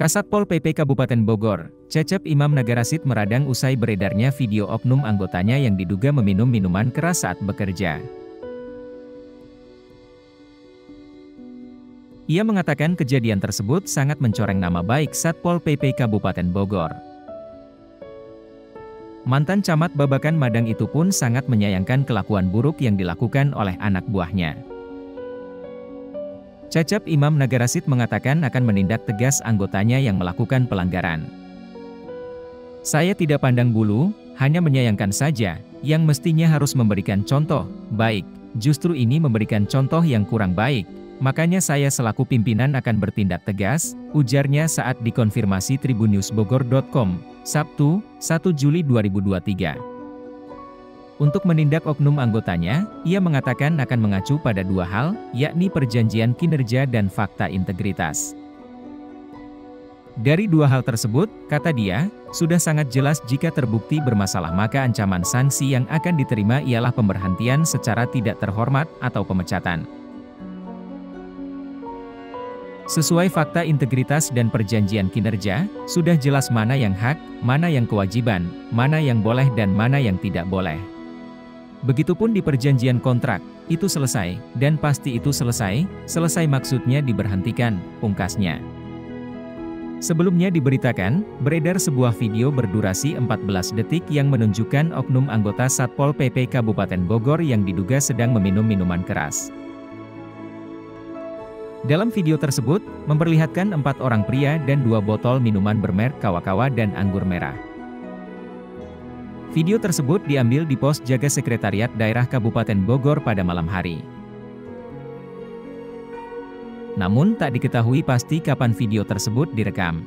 Kasatpol PP Kabupaten Bogor, Cecep Imam Nagarasit meradang usai beredarnya video oknum anggotanya yang diduga meminum minuman keras saat bekerja. Ia mengatakan kejadian tersebut sangat mencoreng nama baik Satpol PP Kabupaten Bogor. Mantan camat Babakan Madang itu pun sangat menyayangkan kelakuan buruk yang dilakukan oleh anak buahnya. Cacap Imam Nagarasit mengatakan akan menindak tegas anggotanya yang melakukan pelanggaran. Saya tidak pandang bulu, hanya menyayangkan saja, yang mestinya harus memberikan contoh, baik, justru ini memberikan contoh yang kurang baik, makanya saya selaku pimpinan akan bertindak tegas, ujarnya saat dikonfirmasi tribunnewsbogor.com, Sabtu, 1 Juli 2023. Untuk menindak oknum anggotanya, ia mengatakan akan mengacu pada dua hal, yakni perjanjian kinerja dan fakta integritas. Dari dua hal tersebut, kata dia, sudah sangat jelas jika terbukti bermasalah maka ancaman sanksi yang akan diterima ialah pemberhentian secara tidak terhormat atau pemecatan. Sesuai fakta integritas dan perjanjian kinerja, sudah jelas mana yang hak, mana yang kewajiban, mana yang boleh dan mana yang tidak boleh. Begitupun di perjanjian kontrak, itu selesai, dan pasti itu selesai, selesai maksudnya diberhentikan, pungkasnya. Sebelumnya diberitakan, beredar sebuah video berdurasi 14 detik yang menunjukkan oknum anggota Satpol PP Kabupaten Bogor yang diduga sedang meminum minuman keras. Dalam video tersebut, memperlihatkan empat orang pria dan dua botol minuman bermerek kawa-kawa dan anggur merah. Video tersebut diambil di pos jaga sekretariat daerah Kabupaten Bogor pada malam hari. Namun tak diketahui pasti kapan video tersebut direkam.